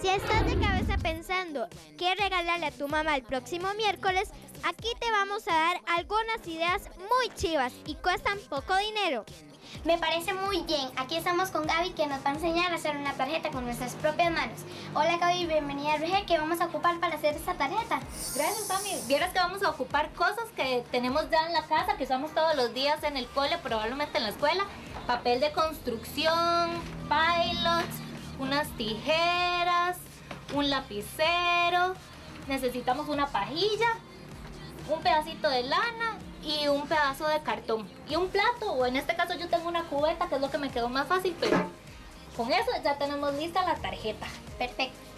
Si estás de cabeza pensando qué regalarle a tu mamá el próximo miércoles, aquí te vamos a dar algunas ideas muy chivas y cuestan poco dinero. Me parece muy bien. Aquí estamos con Gaby que nos va a enseñar a hacer una tarjeta con nuestras propias manos. Hola Gaby, bienvenida a RG. ¿Qué vamos a ocupar para hacer esta tarjeta? Gracias, Tami. Vieras que vamos a ocupar cosas que tenemos ya en la casa, que usamos todos los días en el cole, probablemente en la escuela. Papel de construcción, pilots, unas tijeras, un lapicero, necesitamos una pajilla, un pedacito de lana y un pedazo de cartón y un plato o en este caso yo tengo una cubeta que es lo que me quedó más fácil pero con eso ya tenemos lista la tarjeta perfecto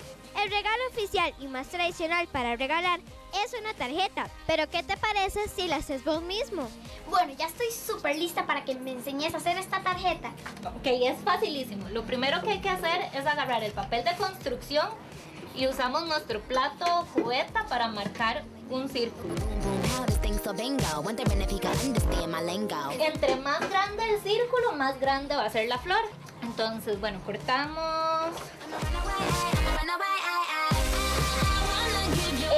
el regalo oficial y más tradicional para regalar es una tarjeta, pero ¿qué te parece si la haces vos mismo? Bueno, ya estoy súper lista para que me enseñes a hacer esta tarjeta. Ok, es facilísimo. Lo primero que hay que hacer es agarrar el papel de construcción y usamos nuestro plato cubeta para marcar un círculo. Entre más grande el círculo, más grande va a ser la flor. Entonces, bueno, cortamos.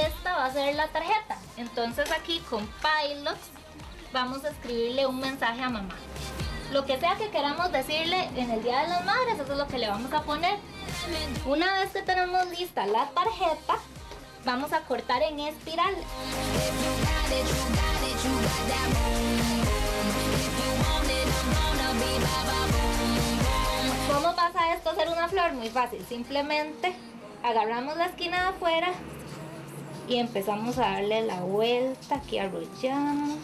Esta va a ser la tarjeta. Entonces aquí con Pilots vamos a escribirle un mensaje a mamá. Lo que sea que queramos decirle en el Día de las Madres, eso es lo que le vamos a poner. Una vez que tenemos lista la tarjeta, vamos a cortar en espiral. ¿Cómo esto a ser una flor? Muy fácil, simplemente agarramos la esquina de afuera y empezamos a darle la vuelta, aquí arrollamos.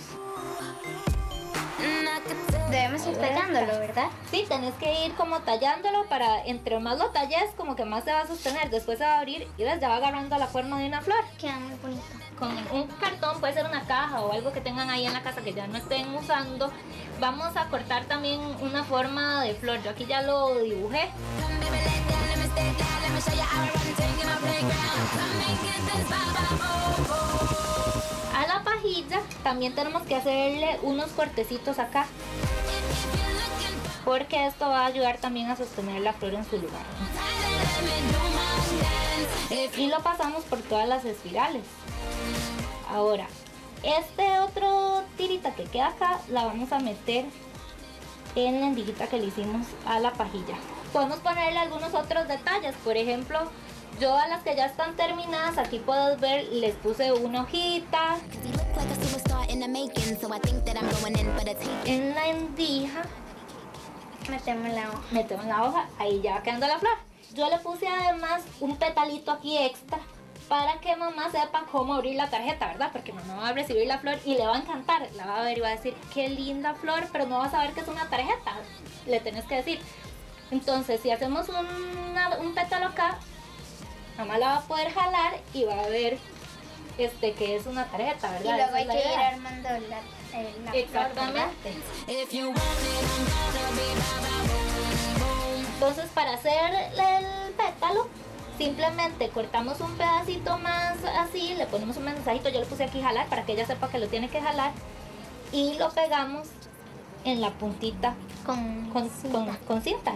Debemos ir tallándolo, ¿verdad? Sí, tenés que ir como tallándolo para entre más lo talles, como que más se va a sostener. Después se va a abrir y ya va agarrando la forma de una flor. Queda muy bonito. Con un cartón, puede ser una caja o algo que tengan ahí en la casa que ya no estén usando. Vamos a cortar también una forma de flor. Yo aquí ya lo dibujé. A la pajilla también tenemos que hacerle unos cortecitos acá. Porque esto va a ayudar también a sostener la flor en su lugar. Y lo pasamos por todas las espirales. Ahora, este otro tirita que queda acá la vamos a meter en la endiguita que le hicimos a la pajilla. Podemos ponerle algunos otros detalles, por ejemplo, yo a las que ya están terminadas, aquí puedes ver, les puse una hojita. En la endija metemos la hoja. Metemos la hoja, ahí ya va quedando la flor. Yo le puse además un petalito aquí extra para que mamá sepa cómo abrir la tarjeta, ¿verdad? Porque mamá va a recibir la flor y le va a encantar. La va a ver y va a decir, qué linda flor, pero no va a saber que es una tarjeta. Le tenés que decir, entonces, si hacemos un pétalo acá, mamá la va a poder jalar y va a ver este que es una tarjeta, ¿verdad? Y luego hay que ir armando la, eh, Exactamente. Entonces, simplemente cortamos un pedacito más así, le ponemos un mensajito, yo le puse aquí jalar para que ella sepa que lo tiene que jalar y lo pegamos en la puntita con, con, con, cinta.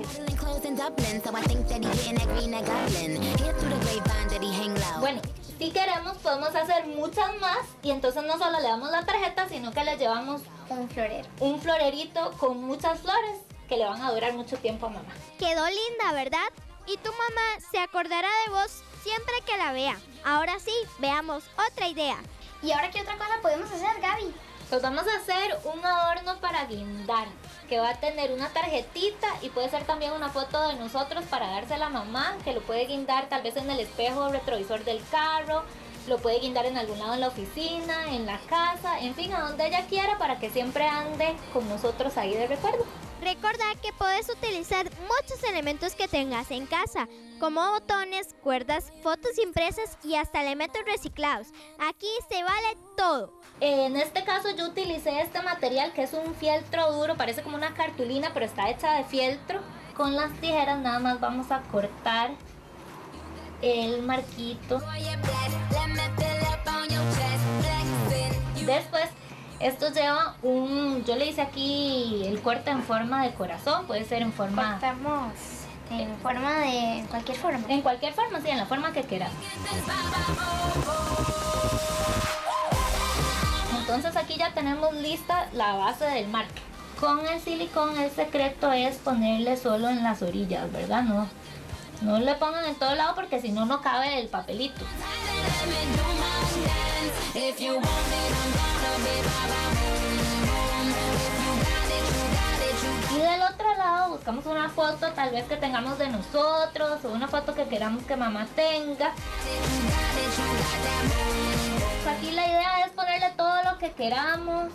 Bueno, si queremos podemos hacer muchas más y entonces no solo le damos la tarjeta, sino que le llevamos un florero. Un florerito con muchas flores que le van a durar mucho tiempo a mamá. Quedó linda, ¿verdad? Y tu mamá se acordará de vos siempre que la vea. Ahora sí, veamos otra idea. ¿Y ahora qué otra cosa podemos hacer, Gaby? Pues vamos a hacer un adorno para guindar, que va a tener una tarjetita y puede ser también una foto de nosotros para darse a la mamá, que lo puede guindar tal vez en el espejo retrovisor del carro, lo puede guindar en algún lado en la oficina, en la casa, en fin, a donde ella quiera para que siempre ande con nosotros ahí de recuerdo. Recuerda que puedes utilizar muchos elementos que tengas en casa, como botones, cuerdas, fotos impresas y hasta elementos reciclados. Aquí se vale todo. En este caso yo utilicé este material que es un fieltro duro, parece como una cartulina, pero está hecha de fieltro. Con las tijeras nada más vamos a cortar el marquito. Esto lleva un, yo le hice aquí el corte en forma de corazón, puede ser en forma... Cortamos En forma de... en cualquier forma. En cualquier forma, sí, en la forma que quieras. Entonces aquí ya tenemos lista la base del marque. Con el silicón el secreto es ponerle solo en las orillas, ¿verdad? No, no le pongan en todo lado porque si no, no cabe el papelito. Y del otro lado buscamos una foto tal vez que tengamos de nosotros o una foto que queramos que mamá tenga. Aquí la idea es ponerle todo lo que queramos.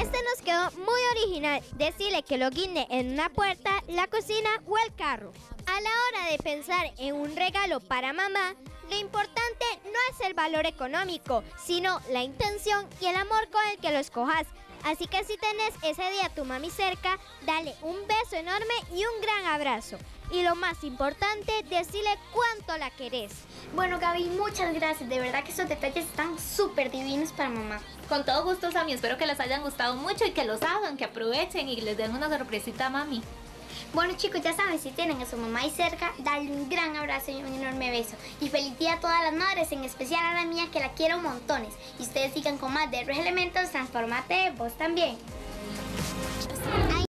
Este nos quedó muy original. Decirle que lo guinde en una puerta, la cocina o el carro. A la hora de pensar en un regalo para mamá, lo importante no es el valor económico, sino la intención y el amor con el que lo escojas. Así que si tenés ese día a tu mami cerca, dale un beso enorme y un gran abrazo. Y lo más importante, decirle cuánto la querés. Bueno, Gaby, muchas gracias. De verdad que esos detalles están súper divinos para mamá. Con todo gusto, Sammy. Espero que les hayan gustado mucho y que los hagan, que aprovechen y les den una sorpresita a mami. Bueno chicos, ya saben, si tienen a su mamá ahí cerca, darle un gran abrazo y un enorme beso. Y feliz día a todas las madres, en especial a la mía que la quiero montones. Y ustedes sigan con más de Red Elementos, transformate vos también.